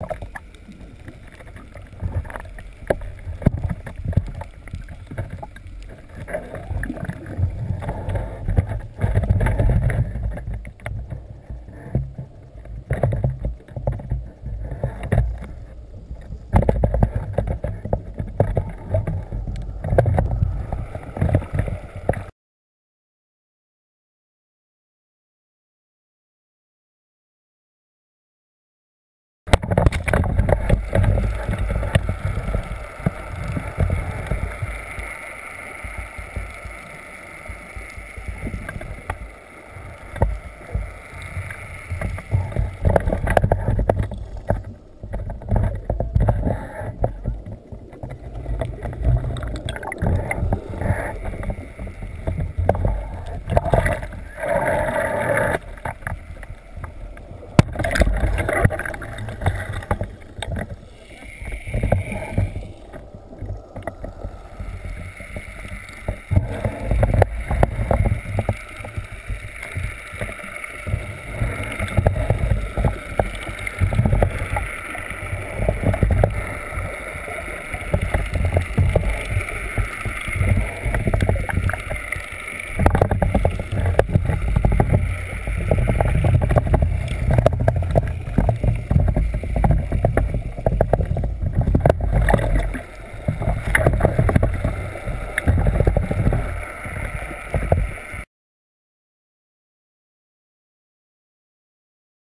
you